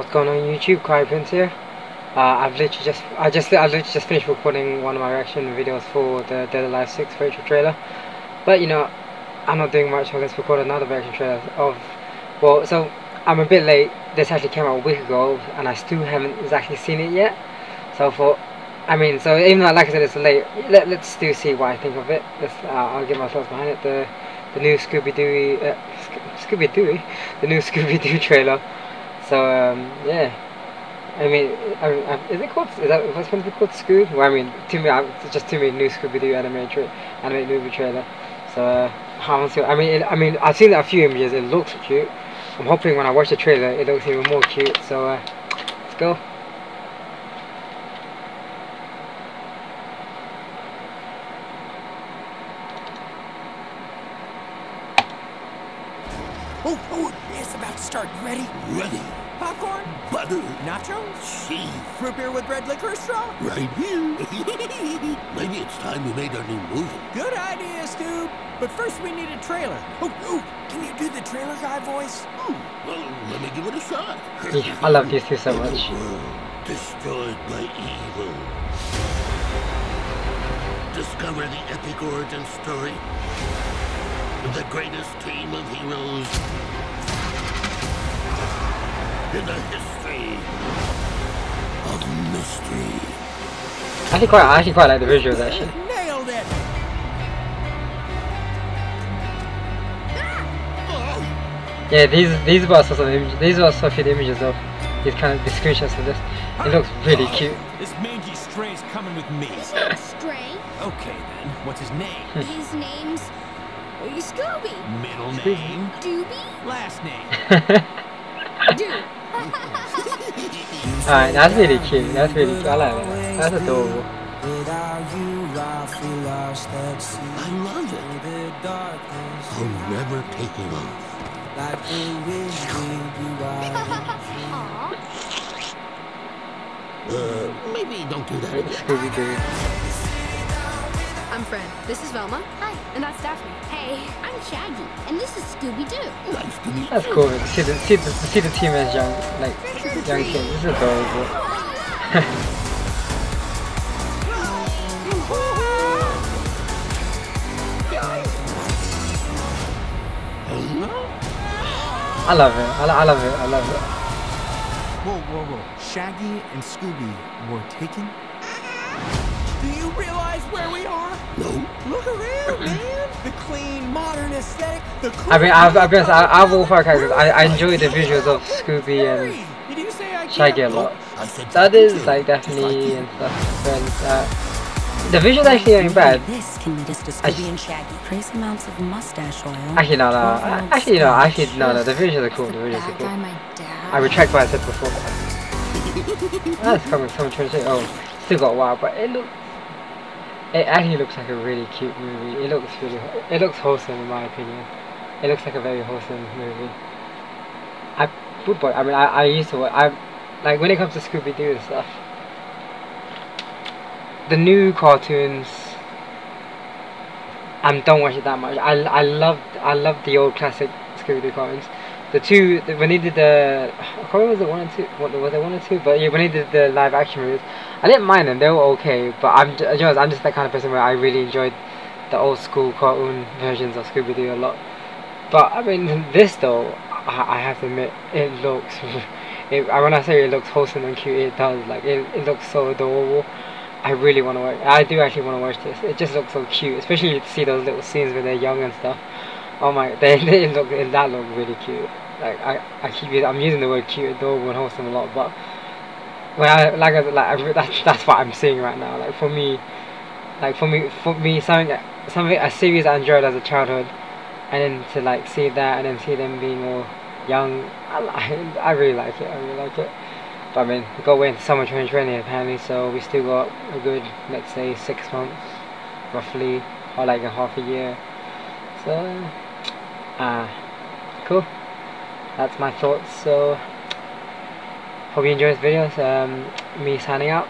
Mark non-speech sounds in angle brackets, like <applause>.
What's going on YouTube? Kai Prince here. Uh, I've literally just I just I literally just finished recording one of my reaction videos for the Dead Alive 6 virtual trailer. But you know, I'm not doing much, so let's record another reaction trailer of well so I'm a bit late. This actually came out a week ago and I still haven't exactly seen it yet. So I thought I mean so even though like I said it's late, let, let's still see what I think of it. Let's, uh, I'll get my thoughts behind it. The the new Scooby Doo uh, Scooby Doo the new <laughs> Scooby Doo trailer. So um, yeah, I mean, I, I, is it called? Is that what's going to be called? Scoob? Well, I mean, to me, it's just to me, new Scooby Doo animated tra- animated movie trailer. So uh, I to. I mean, it, I mean, I've seen a few images. It looks cute. I'm hoping when I watch the trailer, it looks even more cute. So uh, let's go. Oh, oh, it's about to start. You ready? Ready. Popcorn? Butter. Nachos? Cheese. Root beer with red licorice straw? Right here. <laughs> Maybe it's time we made our new movie. Good idea, Stu. But first we need a trailer. Oh, oh, can you do the trailer guy voice? Hmm, Well, let me give it a shot. I love these two so much. Destroyed by evil. Discover the epic origin story of the greatest team of heroes in the history of mystery. I actually quite, I actually quite like the visuals actually. Nailed it! Oh, Yeah, these these were some images. These were some few images of these kind of the screenshots of this. It looks really oh, cute. This mangy stray's coming with me. His name's Stray. Okay, then. What's his name? His name's Scooby. Middle name? Doobie? Last name? <laughs> Doo. <laughs> Alright, that's really cute. That's really cute. I like that. That's adorable. I feel lost at sea. I love it. I'm never taking off. like the wind, we ride. Uh, maybe don't do that again. Scooby Doo. I'm Fred. This is Velma. Hi. And that's Daphne. Hey, I'm Shaggy, and this is Scooby Doo. Nice to meet That's cool. To see the see the, see the team as young like young kids. This is adorable. Oh, I love it. I, I love it. I love it. Whoa, whoa, whoa. Shaggy and Scooby were taken? Look around, <laughs> man. The clean, modern aesthetic. The cool I mean, I've, I've been I, I've all five characters. I, I enjoy the visuals of Scooby and Did you say I Shaggy a lot. I said The others like Daphne and stuff. And, uh, the visuals actually ain't bad. This can lead us to Scooby and Shaggy. Trace amounts of mustache oil. Actually, no, no. Actually, no. Actually, no, no. The visuals are cool. The visuals are cool. I retract what I said before. <laughs> That's coming. Someone trying to say, oh, still got a while, but it look. It actually looks like a really cute movie. It looks really. It looks wholesome in my opinion. It looks like a very wholesome movie. I watch. I mean, I, I used to. watch- I like when it comes to Scooby Doo and stuff. The new cartoons. I don't watch it that much. I I loved I loved the old classic Scooby Doo cartoons. The two when they did the I can't remember was it one and two what was it one and two but yeah when they did the live action movies I didn't mind them. They were okay but I'm you know, I'm just that kind of person where I really enjoyed the old school cartoon versions of Scooby Doo a lot. But I mean this though I, I have to admit it looks <laughs> it, I- when I say it looks wholesome and cute it does like it, it looks so adorable. I really want to watch I do actually want to watch this. It just looks so cute especially to see those little scenes when they're young and stuff Oh my, they, they look that look really cute. Like I, I keep, I'm using the word cute, adorable, and wholesome a lot, but when I like like I, that's that's what I'm seeing right now. Like for me, like for me, for me, something something a series I enjoyed as a childhood, and then to like see that and then see them being all young, I, <laughs> I really like it. I really like it. But I mean, we got away into summer 2020 apparently, so we still got a good, let's say, six months, roughly, or like a half a year. So, ah, cool. That's my thoughts. So, hope you enjoy this video. Um, me signing out.